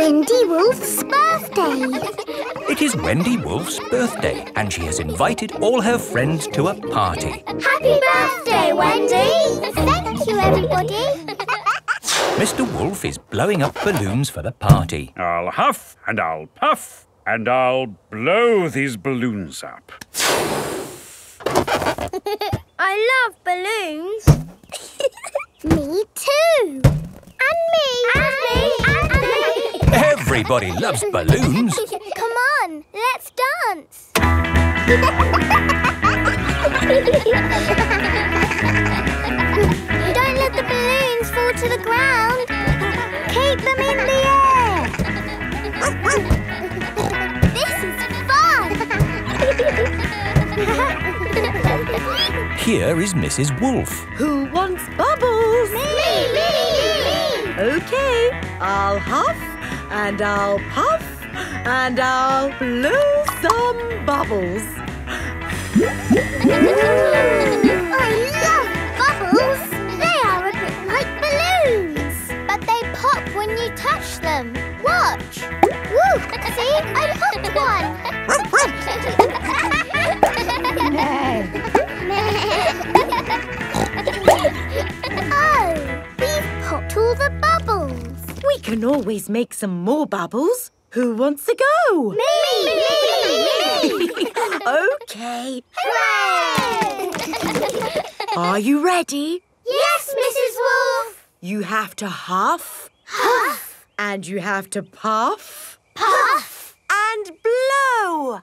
Wendy Wolf's birthday. It is Wendy Wolf's birthday and she has invited all her friends to a party. Happy birthday, Wendy! Thank you, everybody. Mr Wolf is blowing up balloons for the party. I'll huff and I'll puff and I'll blow these balloons up. I love balloons. me too. And me. And me. And me. Everybody loves balloons. Come on, let's dance. Don't let the balloons fall to the ground. Keep them in the air. this is fun. Here is Mrs Wolf. Who wants bubbles? me, me, me. Okay, I'll huff and I'll puff and I'll blow some bubbles. I love bubbles. They are a bit like balloons, but they pop when you touch them. Watch. Woo! See, I popped one. can always make some more bubbles. Who wants to go? Me, me, me. okay. Hooray! Are you ready? yes, Mrs. Wolf. You have to huff Huff, and you have to puff puff. and blow.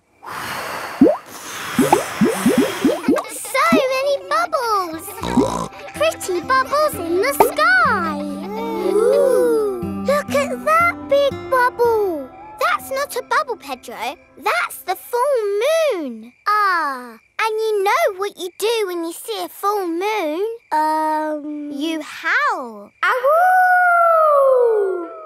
So many bubbles! Pretty bubbles in the sky! Not a bubble, Pedro. That's the full moon. Ah, and you know what you do when you see a full moon? Um... You howl. Ow!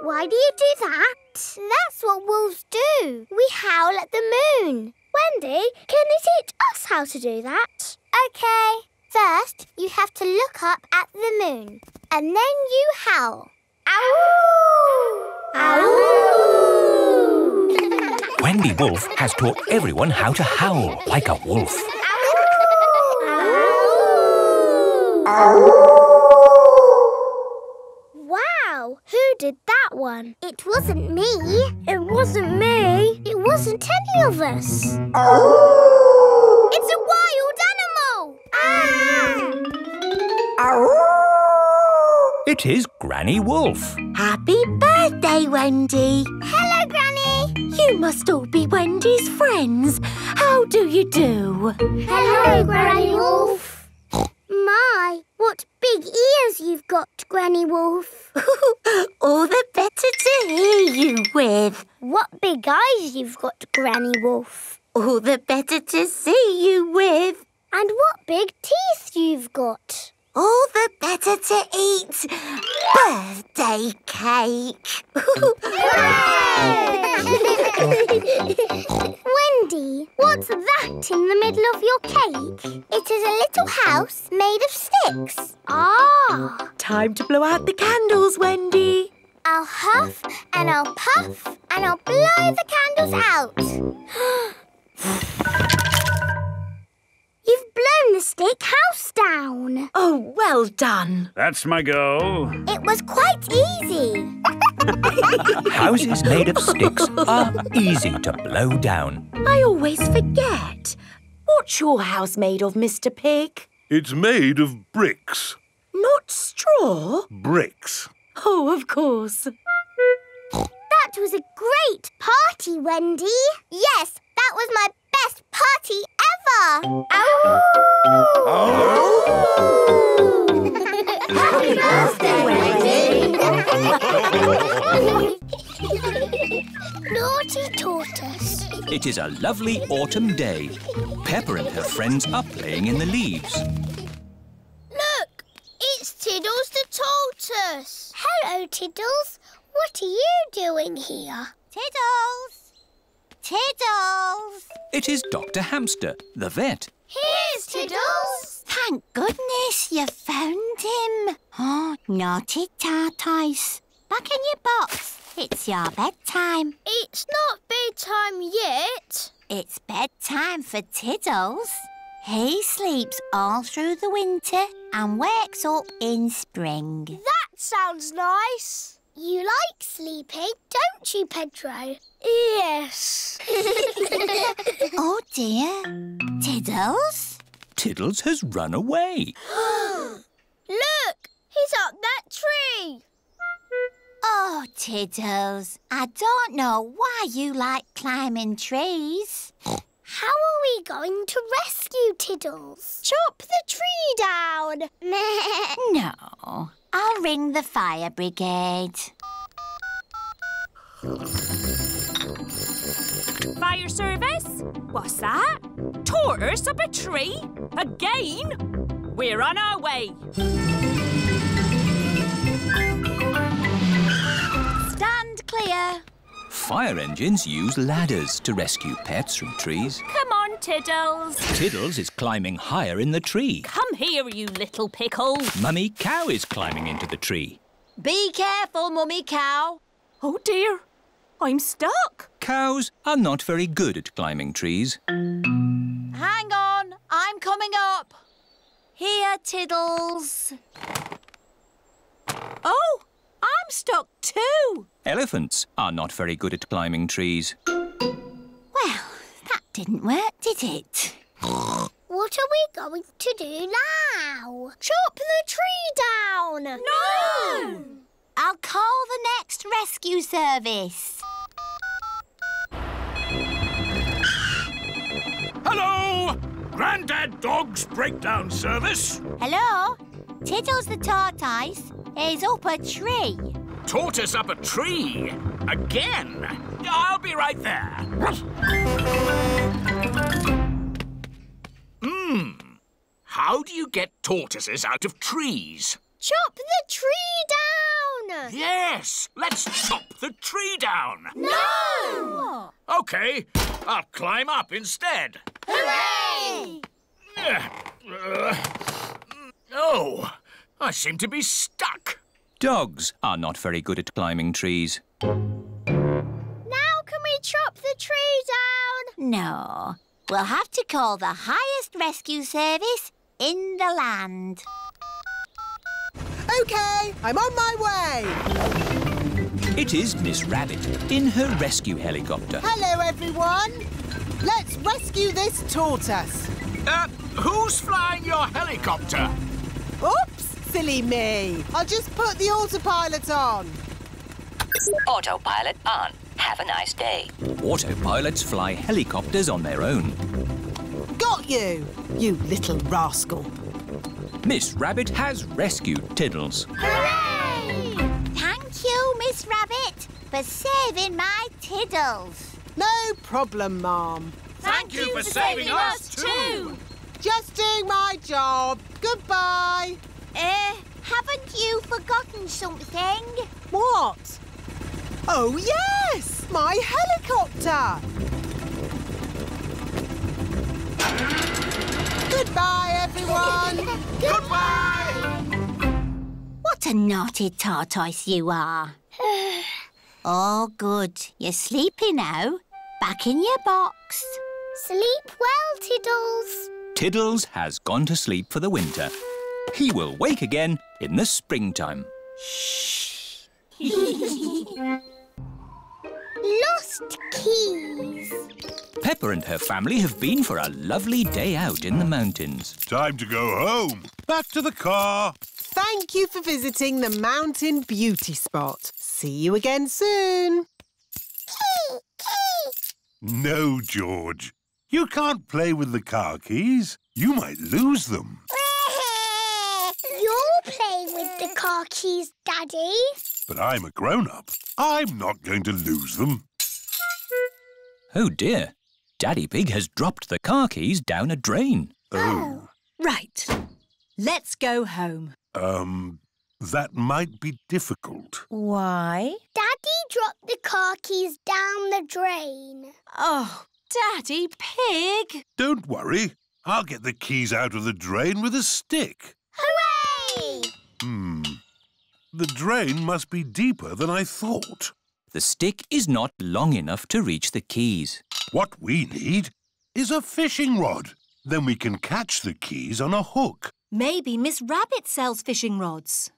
Why do you do that? That's what wolves do. We howl at the moon. Wendy, can you teach us how to do that? Okay. First, you have to look up at the moon. And then you howl. Ow! Ow! Wendy Wolf has taught everyone how to howl like a wolf. Wow, who did that one? It wasn't me. It wasn't me. It wasn't any of us. It's a wild animal. Ah! It is Granny Wolf. Happy birthday, Wendy. Hello, Granny. You must all be Wendy's friends. How do you do? Hello, Granny Wolf. My, what big ears you've got, Granny Wolf. all the better to hear you with. What big eyes you've got, Granny Wolf. All the better to see you with. And what big teeth you've got. All the better to eat birthday cake. Wendy, what's that in the middle of your cake? It is a little house made of sticks. Ah. Time to blow out the candles, Wendy. I'll huff and I'll puff and I'll blow the candles out. You've blown the stick house down. Oh, well done. That's my goal. It was quite easy. Houses made of sticks are easy to blow down. I always forget. What's your house made of, Mr. Pig? It's made of bricks. Not straw? Bricks. Oh, of course. That was a great party, Wendy. Yes, that was my best party ever. Oh! Happy birthday, Wendy. Naughty tortoise. It is a lovely autumn day. Peppa and her friends are playing in the leaves. Look, it's Tiddles the tortoise. Hello, Tiddles. What are you doing here? Tiddles. Tiddles. It is Dr. Hamster, the vet. Here's Tiddles. Thank goodness you found him. Oh, naughty tortoise. Back in your box. It's your bedtime. It's not bedtime yet. It's bedtime for Tiddles. He sleeps all through the winter and wakes up in spring. That sounds nice. You like sleeping, don't you, Pedro? Yes. oh dear. Tiddles? Tiddles has run away. Look, he's up that tree. Oh, Tiddles, I don't know why you like climbing trees. How are we going to rescue Tiddles? Chop the tree down. no, I'll ring the fire brigade. Fire service? What's that? Tortoise up a tree? Again? We're on our way. Stand clear. Fire engines use ladders to rescue pets from trees. Come on, Tiddles. Tiddles is climbing higher in the tree. Come here, you little pickle. Mummy Cow is climbing into the tree. Be careful, Mummy Cow. Oh dear, I'm stuck. Cows are not very good at climbing trees. Hang on, I'm coming up. Here, Tiddles. Oh, I'm stuck too. Elephants are not very good at climbing trees. Well, that didn't work, did it? What are we going to do now? Chop the tree down. No! I'll call the next rescue service. Hello! Grandad Dog's Breakdown Service. Hello? Tiddles the tortoise is up a tree. Tortoise up a tree. Again. I'll be right there. Hmm. How do you get tortoises out of trees? Chop the tree down. Yes, let's chop the tree down. No! Okay, I'll climb up instead. Hooray! Oh, I seem to be stuck. Dogs are not very good at climbing trees. Now can we chop the tree down? No, we'll have to call the highest rescue service in the land. OK, I'm on my way. It is Miss Rabbit in her rescue helicopter. Hello, everyone. Let's rescue this tortoise. Uh, who's flying your helicopter? Oops, silly me. I'll just put the autopilot on. Autopilot on. Have a nice day. Autopilots fly helicopters on their own. Got you, you little rascal. Miss Rabbit has rescued Tiddles. Hooray! Thank you, Miss Rabbit, for saving my Tiddles. No problem, Mom. Thank you for saving us too. Just doing my job. Goodbye. Eh, haven't you forgotten something? What? Oh, yes! My helicopter! Goodbye, everyone! Goodbye! What a naughty tortoise you are. oh, good. You're sleepy now. Back in your box. Sleep well, Tiddles. Tiddles has gone to sleep for the winter. He will wake again in the springtime. Shh. Lost keys. Peppa and her family have been for a lovely day out in the mountains. Time to go home. Back to the car. Thank you for visiting the Mountain Beauty Spot. See you again soon. No, George. You can't play with the car keys. You might lose them. You're playing with the car keys, Daddy. But I'm a grown-up. I'm not going to lose them. Oh dear. Daddy Pig has dropped the car keys down a drain. Oh. Right. Let's go home. Um, that might be difficult. Why? Daddy dropped the car keys down the drain. Oh, Daddy Pig. Don't worry. I'll get the keys out of the drain with a stick. Hooray! Hmm. The drain must be deeper than I thought. The stick is not long enough to reach the keys. What we need is a fishing rod. Then we can catch the keys on a hook. Maybe Miss Rabbit sells fishing rods.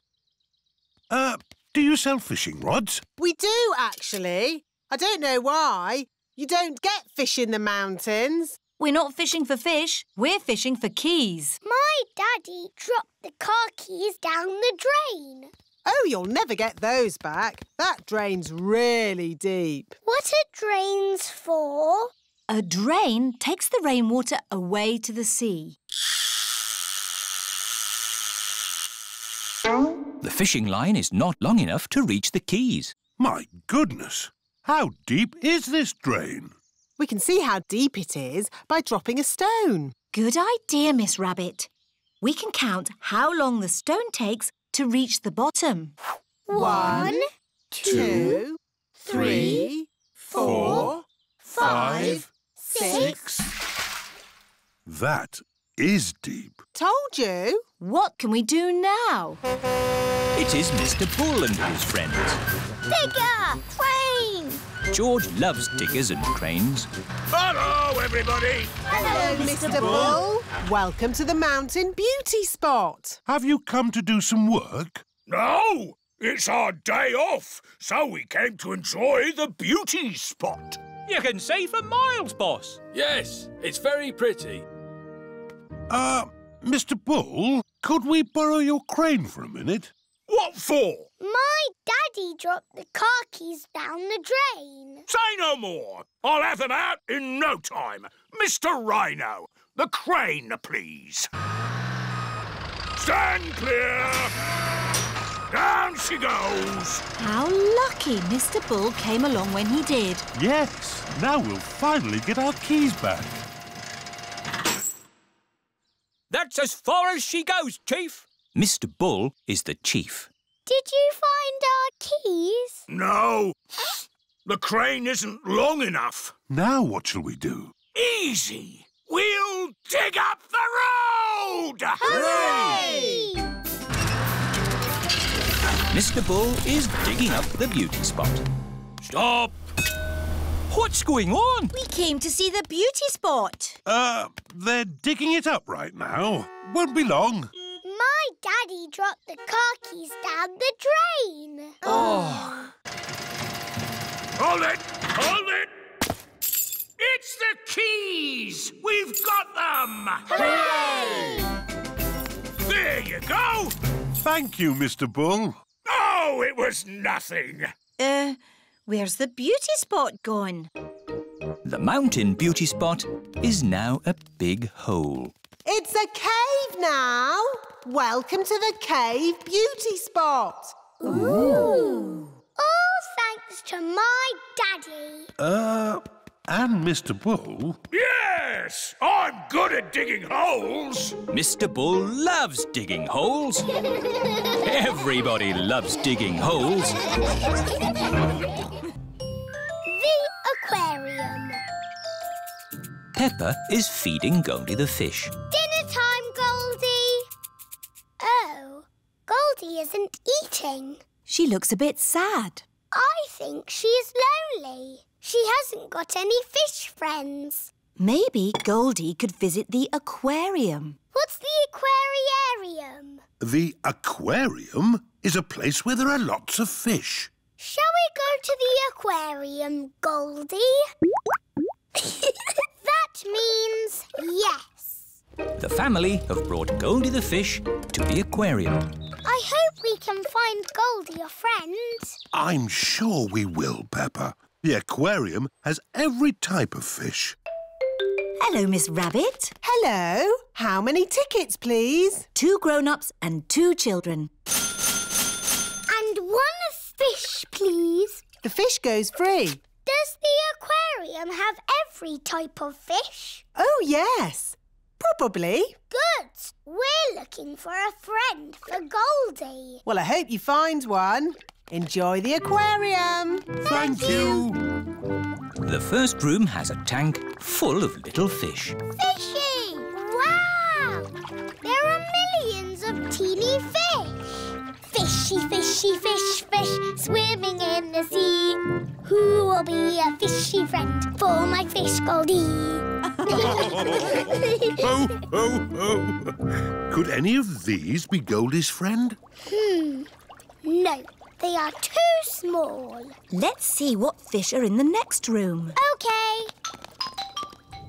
Uh, do you sell fishing rods? We do, actually. I don't know why. You don't get fish in the mountains. We're not fishing for fish, we're fishing for keys. My daddy dropped the car keys down the drain. Oh, you'll never get those back. That drain's really deep. What are drains for? A drain takes the rainwater away to the sea. The fishing line is not long enough to reach the keys. My goodness! How deep is this drain? We can see how deep it is by dropping a stone. Good idea, Miss Rabbit. We can count how long the stone takes to reach the bottom. One, Two, three, four, five, six. That is deep. Told you. What can we do now? It is Mr. Bull and his friends. Digger! Crane! George loves diggers and cranes. Hello, everybody. Hello, Mr. Bull. Welcome to the Mountain Beauty Spot. Have you come to do some work? No, it's our day off, so we came to enjoy the beauty spot. You can see for miles, boss. Yes, it's very pretty. Uh, Mr. Bull, could we borrow your crane for a minute? What for? My daddy dropped the car keys down the drain. Say no more. I'll have them out in no time. Mr. Rhino, the crane, please. Stand clear. Down she goes. How lucky Mr. Bull came along when he did. Yes, now we'll finally get our keys back. That's as far as she goes, Chief. Mr. Bull is the chief. Did you find our keys? No, the crane isn't long enough. Now what shall we do? Easy. We'll dig up the road! Hooray! Mr. Bull is digging up the beauty spot. Stop! What's going on? We came to see the beauty spot. Uh, they're digging it up right now. Won't be long. My daddy dropped the car keys down the drain. Oh. Hold it! Hold it! It's the keys! We've got them! Hooray! There you go! Thank you, Mr. Bull. Oh, it was nothing. Uh, where's the beauty spot gone? The mountain beauty spot is now a big hole. It's a cave now. Welcome to the Cave Beauty Spot. Ooh. All thanks to my daddy. Uh, and Mr. Bull. Yes! I'm good at digging holes! Mr. Bull loves digging holes. Everybody loves digging holes. The aquarium. Peppa is feeding Goldie the fish. Goldie isn't eating. She looks a bit sad. I think she's lonely. She hasn't got any fish friends. Maybe Goldie could visit the aquarium. What's the aquarium? The aquarium is a place where there are lots of fish. Shall we go to the aquarium, Goldie? that means yes. The family have brought Goldie the fish to the aquarium. I hope we can find Goldie a friend. I'm sure we will, Peppa. The aquarium has every type of fish. Hello, Miss Rabbit. Hello. How many tickets, please? Two grown-ups and two children. And one fish, please. The fish goes free. Does the aquarium have every type of fish? Oh, yes. Probably. Good. We're looking for a friend for Goldie. Well, I hope you find one. Enjoy the aquarium. Thank you. The first room has a tank full of little fish. Fishy! Wow! There are millions of teeny fish. Fishy Fishy, fishy, fish, fish, swimming in the sea. Who will be a fishy friend for my fish Goldie? Ho, ho, ho. Could any of these be Goldie's friend? hmm. No, they are too small. Let's see what fish are in the next room. Okay.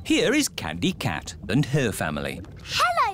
Here is Candy Cat and her family. Hello,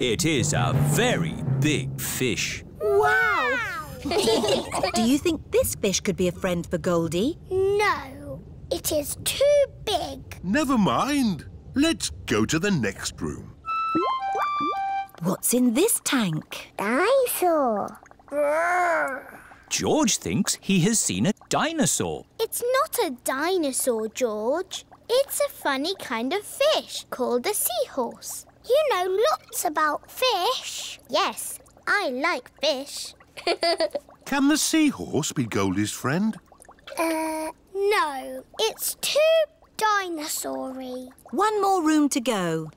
It is a very big fish. Wow. Do you think this fish could be a friend for Goldie? no, it is too big. Never mind. Let's go to the next room. What's in this tank? Dinosaur. George thinks he has seen a dinosaur. It's not a dinosaur, George. It's a funny kind of fish called a seahorse. You know lots about fish. Yes, I like fish. Can the seahorse be Goldie's friend? uh, no, it's too dinosaur-y. One more room to go.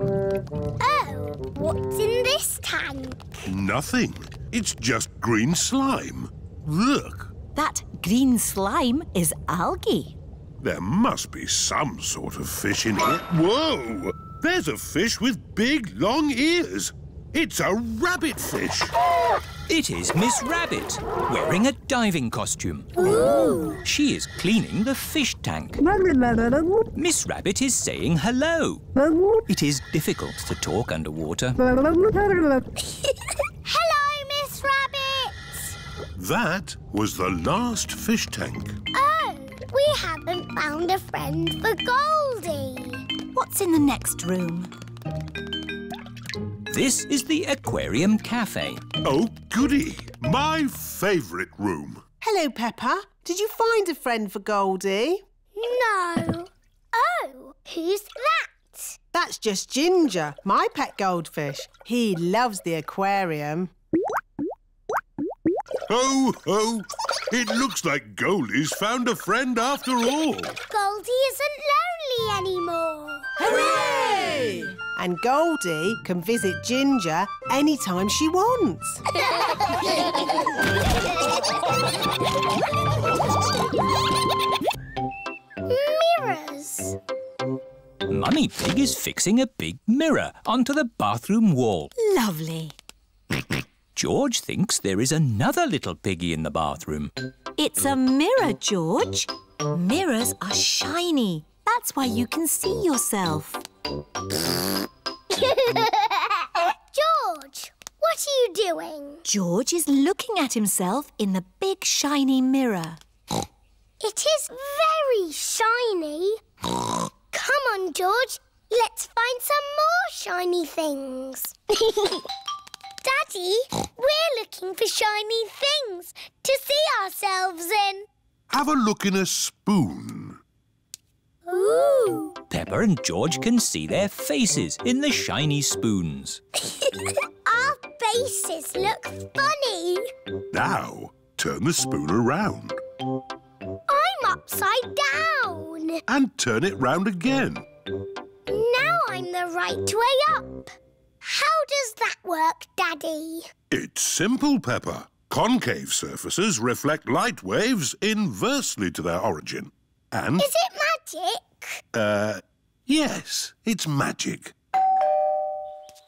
Oh, what's in this tank? Nothing. It's just green slime. Look, That green slime is algae. There must be some sort of fish in here. Whoa! There's a fish with big, long ears. It's a rabbit fish. It is Miss Rabbit, wearing a diving costume. She is cleaning the fish tank. Miss Rabbit is saying hello. It is difficult to talk underwater. Hello, Miss Rabbit! That was the last fish tank. Oh, we haven't found a friend for Goldie. What's in the next room? This is the Aquarium Cafe. Oh, goody. My favourite room. Hello, Peppa. Did you find a friend for Goldie? No. Oh, who's that? That's just Ginger, my pet goldfish. He loves the aquarium. Ho, ho. It looks like Goldie's found a friend after all. Goldie isn't lonely anymore. Hooray! And Goldie can visit Ginger anytime she wants. Mirrors. Mummy Pig is fixing a big mirror onto the bathroom wall. Lovely. George thinks there is another little piggy in the bathroom. It's a mirror, George. Mirrors are shiny. That's why you can see yourself. George, what are you doing? George is looking at himself in the big shiny mirror. It is very shiny. Come on, George. Let's find some more shiny things. Daddy, we're looking for shiny things to see ourselves in. Have a look in a spoon. Ooh. Peppa and George can see their faces in the shiny spoons. Our faces look funny. Now, turn the spoon around I'm upside down. and turn it round again. Now I'm the right way up. How does that work, Daddy? It's simple, Peppa. Concave surfaces reflect light waves inversely to their origin. And, Is it magic? uh, yes, it's magic.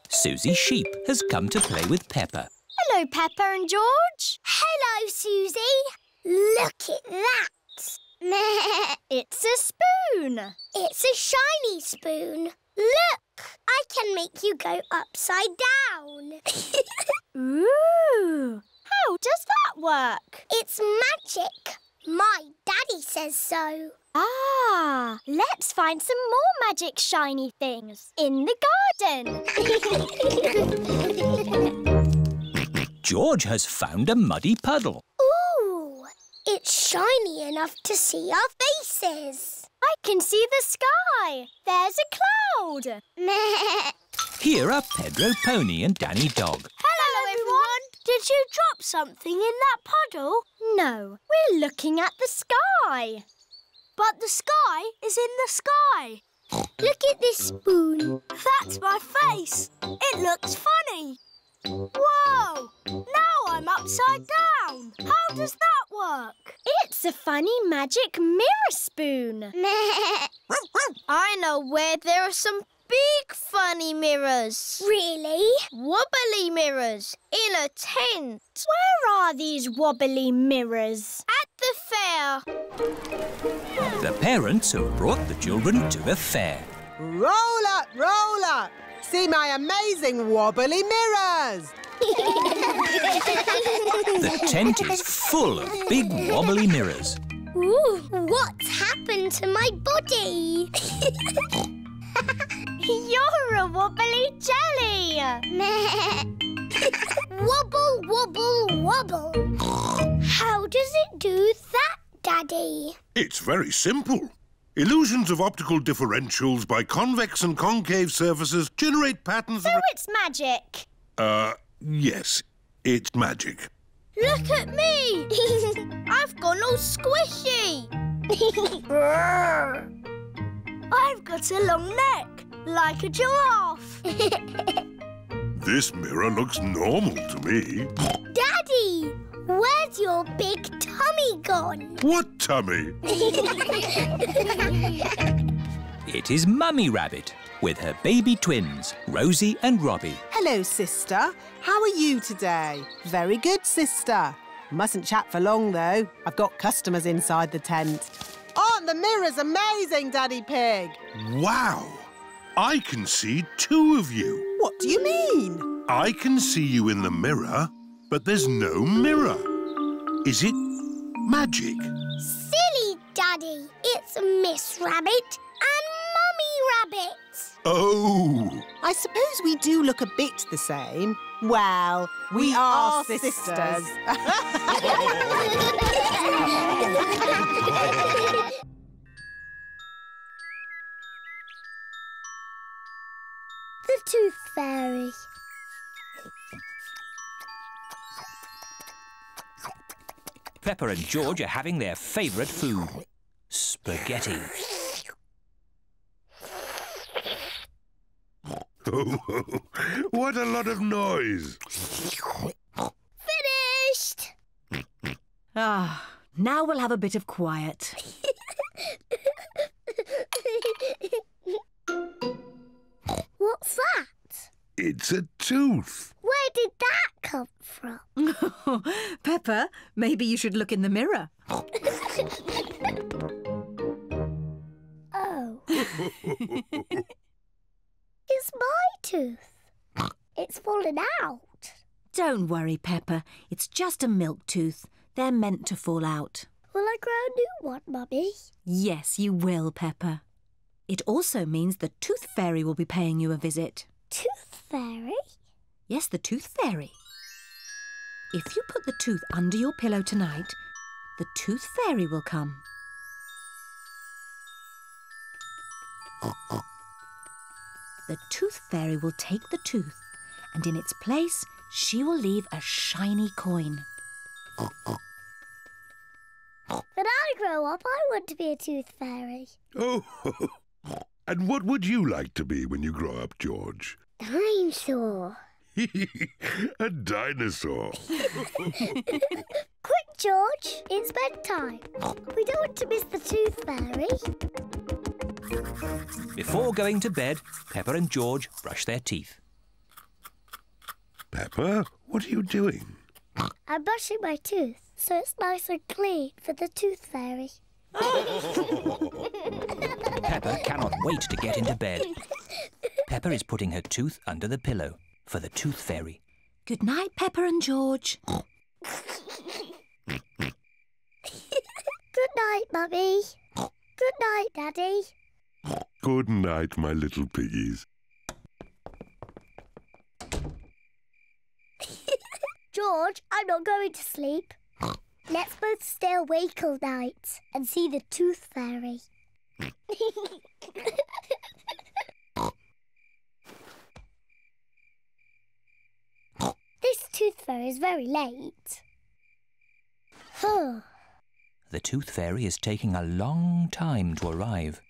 Susie Sheep has come to play with Peppa. Hello, Peppa and George. Hello, Susie. Look at that. it's a spoon. It's a shiny spoon. Look, I can make you go upside down. Ooh, how does that work? It's magic. My daddy says so. Ah, let's find some more magic shiny things in the garden. George has found a muddy puddle. Ooh, it's shiny enough to see our faces. I can see the sky. There's a cloud. Here are Pedro Pony and Danny Dog. Hello, everyone. Did you drop something in that puddle? No, we're looking at the sky. But the sky is in the sky. Look at this spoon. That's my face. It looks funny. Whoa! Now I'm upside down. How does that work? It's a funny magic mirror spoon. I know where there are some big funny mirrors. Really? Wobbly mirrors in a tent. Where are these wobbly mirrors? At the fair. The parents have brought the children to the fair. Roll up, roll up. See my amazing wobbly mirrors. The tent is full of big wobbly mirrors. Ooh, what's happened to my body? You're a wobbly jelly. Wobble, wobble, wobble. How does it do that, Daddy? It's very simple. Illusions of optical differentials by convex and concave surfaces generate patterns So it's magic. Uh, yes, it's magic. Look at me. I've gone all squishy. I've got a long neck, like a giraffe. This mirror looks normal to me. Daddy, where's your big tummy gone? What tummy? It is Mummy Rabbit with her baby twins, Rosie and Robbie. Hello, sister. How are you today? Very good, sister. Mustn't chat for long, though. I've got customers inside the tent. Aren't the mirrors amazing, Daddy Pig? Wow! I can see two of you. What do you mean? I can see you in the mirror, but there's no mirror. Is it magic? Silly Daddy, it's Miss Rabbit and Mummy Rabbit. Oh! I suppose we do look a bit the same. Well, we, are, sisters. the Tooth Fairy. Peppa and George are having their favourite food spaghetti. what a lot of noise! Finished! Ah, now we'll have a bit of quiet. Tooth. Where did that come from? Peppa, maybe you should look in the mirror. Oh. it's my tooth. It's fallen out. Don't worry, Peppa. It's just a milk tooth. They're meant to fall out. Will I grow a new one, Mummy? Yes, you will, Peppa. It also means the Tooth Fairy will be paying you a visit. Tooth Fairy? Yes, the Tooth Fairy. If you put the tooth under your pillow tonight, the Tooth Fairy will come. The Tooth Fairy will take the tooth, and in its place, she will leave a shiny coin. When I grow up, I want to be a tooth fairy. Oh, and what would you like to be when you grow up, George? Dinosaur. a dinosaur. Quick, George, it's bedtime. We don't want to miss the tooth fairy. Before going to bed, Peppa and George brush their teeth. Peppa, what are you doing? I'm brushing my tooth so it's nice and clean for the tooth fairy. Peppa cannot wait to get into bed. Peppa is putting her tooth under the pillow for the Tooth Fairy. Good night, Peppa and George. Good night, Mummy. Good night, Daddy. Good night, my little piggies. George, I'm not going to sleep. Let's both stay awake all night and see the Tooth Fairy. this Tooth Fairy is very late. The Tooth Fairy is taking a long time to arrive.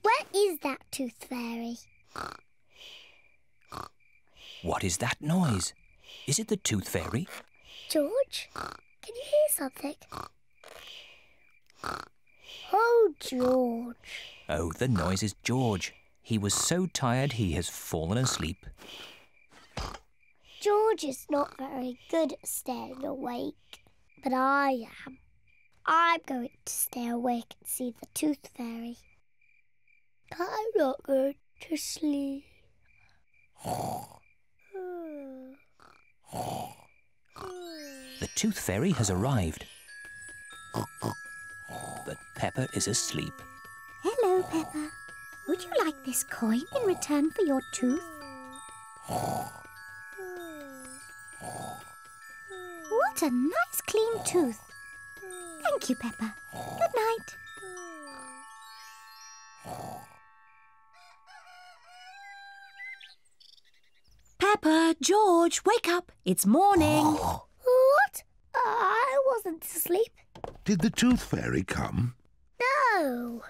Where is that Tooth Fairy? What is that noise? Is it the Tooth Fairy? George, can you hear something? Oh, George. Oh, the noise is George. He was so tired he has fallen asleep. George is not very good at staying awake, but I am. I'm going to stay awake and see the Tooth Fairy. I'm not going to sleep. The Tooth Fairy has arrived. But Peppa is asleep. Hello, Peppa. Would you like this coin in return for your tooth? What a nice clean tooth. Thank you, Peppa. Good night. Peppa, George, wake up. It's morning. What? I wasn't asleep. Did the Tooth Fairy come? No.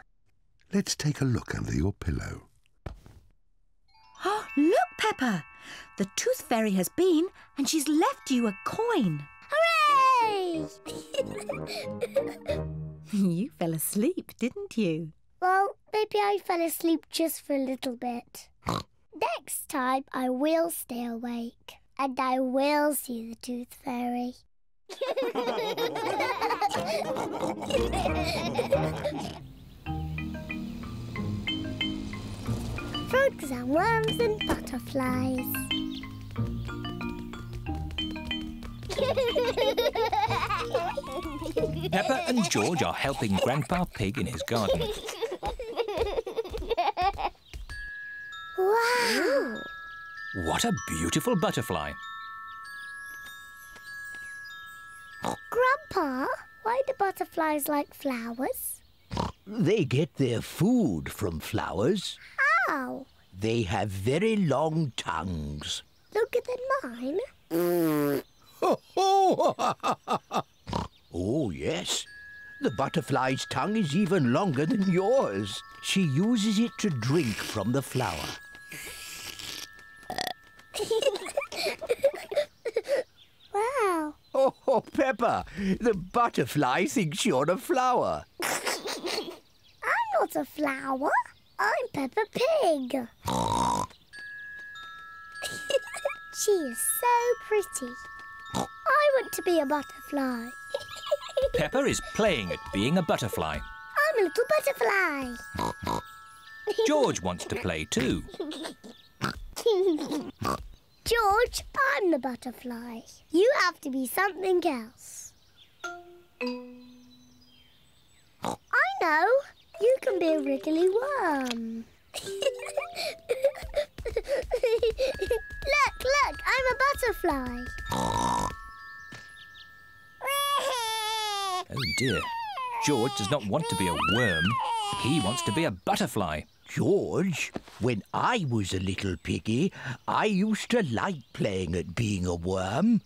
Let's take a look under your pillow. Oh look, Peppa. The Tooth Fairy has been and she's left you a coin. Hooray! you fell asleep, didn't you? well, maybe I fell asleep just for a little bit. Next time I will stay awake and I will see the Tooth Fairy. Frogs and worms and butterflies. Peppa and George are helping Grandpa Pig in his garden. wow! What a beautiful butterfly. Grandpa, why do butterflies like flowers? They get their food from flowers. Ah, They have very long tongues. Longer than mine? oh, yes. The butterfly's tongue is even longer than yours. She uses it to drink from the flower. wow. Oh, oh, Peppa, the butterfly thinks you're a flower. I'm not a flower. I'm Peppa Pig. she is so pretty. I want to be a butterfly. Peppa is playing at being a butterfly. I'm a little butterfly. George wants to play too. George, I'm the butterfly. You have to be something else. I know. You can be a wriggly worm. look, look, I'm a butterfly. Oh dear. George does not want to be a worm. He wants to be a butterfly. George, when I was a little piggy, I used to like playing at being a worm.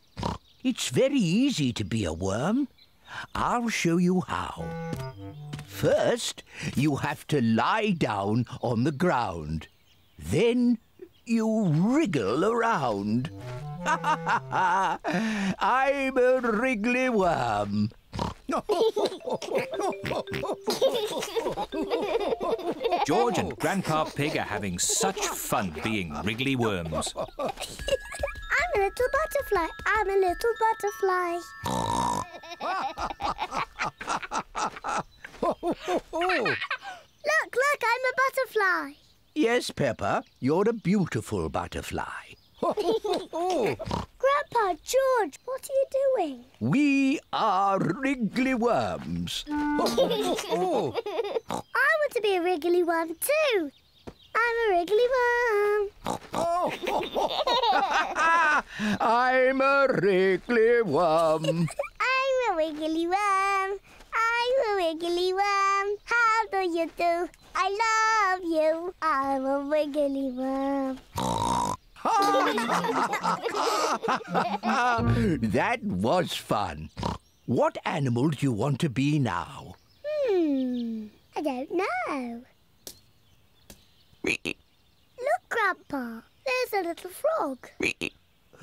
It's very easy to be a worm. I'll show you how. First, you have to lie down on the ground. Then you wriggle around. I'm a wriggly worm. George and Grandpa Pig are having such fun being wriggly worms. I'm a little butterfly. I'm a little butterfly. look, look, I'm a butterfly. Yes, Peppa, you're a beautiful butterfly. Grandpa, George, what are you doing? We are wriggly worms. I want to be a wriggly worm too. I'm a wriggly worm. I'm a wriggly worm. I'm a wiggly worm. I'm a wiggly worm. How do you do? I love you. I'm a wiggly worm. that was fun. What animal do you want to be now? Hmm. I don't know. Look, Grandpa. There's a little frog.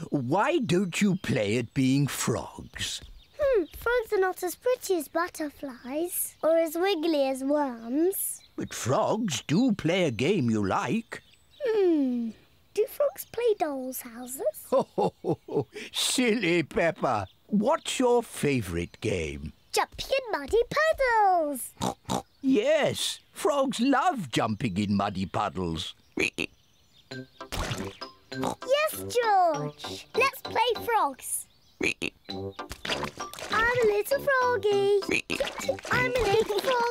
Why don't you play at being frogs? Hmm. Frogs are not as pretty as butterflies or as wiggly as worms. But frogs do play a game you like. Hmm. Do frogs play dolls' houses? Oh, silly Peppa. What's your favourite game? Jumping in muddy puddles. Yes, frogs love jumping in muddy puddles. Yes, George. Let's play frogs. I'm a little froggy. I'm a little froggy.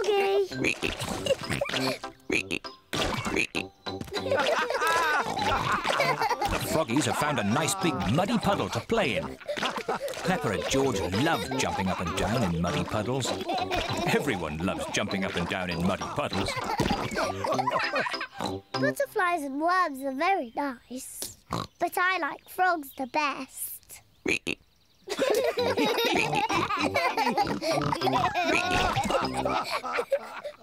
The froggies have found a nice big muddy puddle to play in. Peppa and George love jumping up and down in muddy puddles. Everyone loves jumping up and down in muddy puddles. Butterflies and worms are very nice, but I like frogs the best.